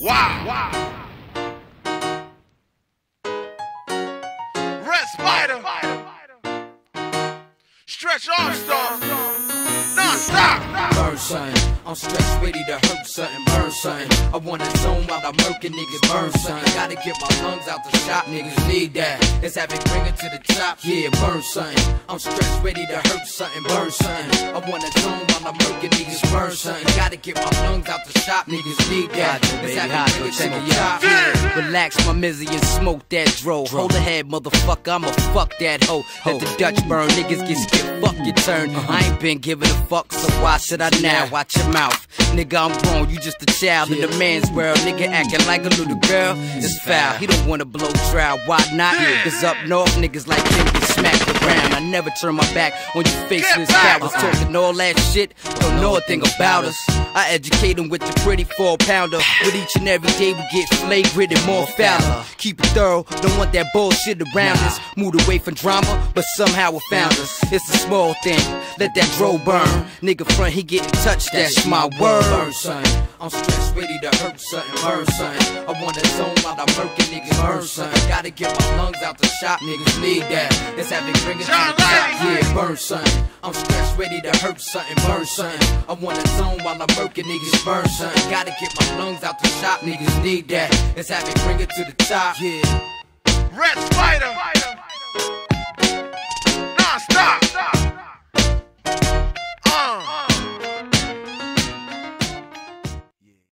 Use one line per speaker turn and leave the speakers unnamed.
Wow. Wow. Red Spyda. Stretch Armstrong. Non-stop.
Burn something. I'm stressed, ready to hurt something, burn something. I wanna zone while I'm murking niggas, burn something. Gotta get my lungs out the shop, niggas need that. Let's have it bring it to the top, yeah, burn something. I'm stressed, ready to hurt something, burn something. I wanna zone while I'm murking niggas, burn something. Gotta get my lungs out the shop, niggas need that. Let's have it bring it to the top, yeah.
Relax my mizzy and smoke that dro. Hold ahead, motherfucker, I'ma fuck that hoe. Let the Dutch burn, niggas get skipped, fuck your turn. I ain't been giving a fuck, so why should I now? Watch your mouth. Nigga, I'm grown, you just a child in the man's world. Nigga acting like a little girl, it's foul. He don't wanna blow trial, why not? Cause up north, niggas like him get smacked around. I never turn my back on you faceless cowards. Uh-uh. Talking all that shit, don't know a thing about us. I educate them with the pretty four pounder. With each and every day we get flagrant and more foul. Keep it thorough, don't want that bullshit around us. Moved away from drama, but somehow we found us. It's a small thing, let that dro burn. Nigga front, he getting touched, that's my word.
Burn something. I'm stressed, ready to hurt something, burn something. I wanna zone while I'm murking niggas, burn something. Gotta get my lungs out the shop, niggas need that. Let's have it bring it to the top, yeah, burn something. I'm stressed, ready to hurt something, burn something. I wanna zone while I'm murking niggas, burn something. Gotta get my lungs out the shop, niggas need that. Let's have it bring it to the top, yeah.
Red Spyda.